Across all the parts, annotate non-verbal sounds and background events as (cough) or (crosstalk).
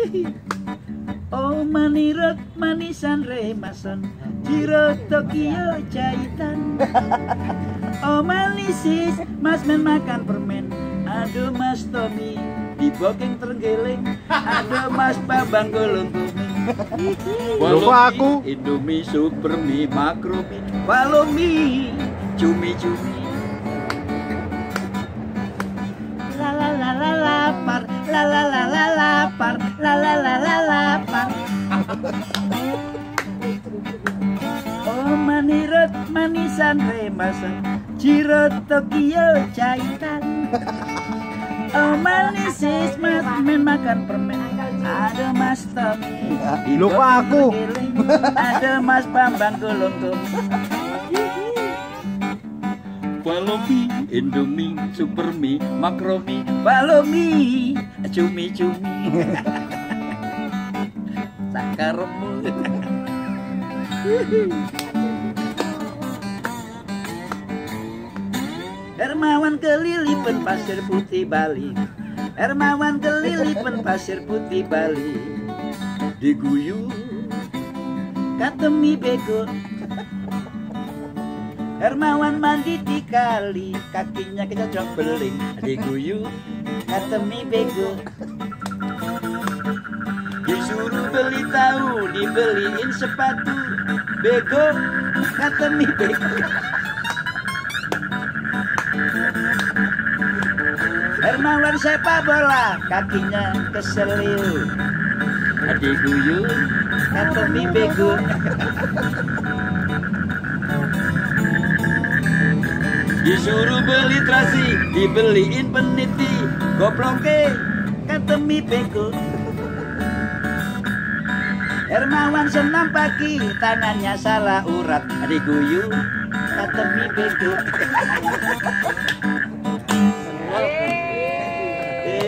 (laughs) Oh manirot manisan remason Jiro Tokyo jahitan (laughs) Oh manisis mas men makan permen. Aduh mas Tommy di bokeng terenggeleng. Aduh mas Babang golong (laughs) Lupa aku. Indomie super mie makro mie Follow me cumi manisan remasan Jirot Tokyo jahitan Oh manisis mas men makan permen. Ada mas Tommy di Lupa aku. bokeng terenggeleng. Ada mas Bambang golong Follow me, Indomie, Super mie, Makro mie, Follow Hermawan kelilipan pasir putih Bali Hermawan kelilipan pasir putih Bali Diguyur. Katemi bego. Hermawan mandi di kali Kakinya kecocok beling. Diguyur. Katemi bego. Disuruh beli tahu Dibeliin sepatu. Bego. Katemi bego Hermawan sepak bola kakinya keselil Adik guyur Katemi bego Disuruh beli terasi Dibeliin peniti. Goblongke Katemi bego Hermawan senam pagi Tangannya salah urat Adik guyur Katemi bego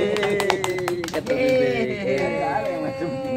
Eh, Katemi bego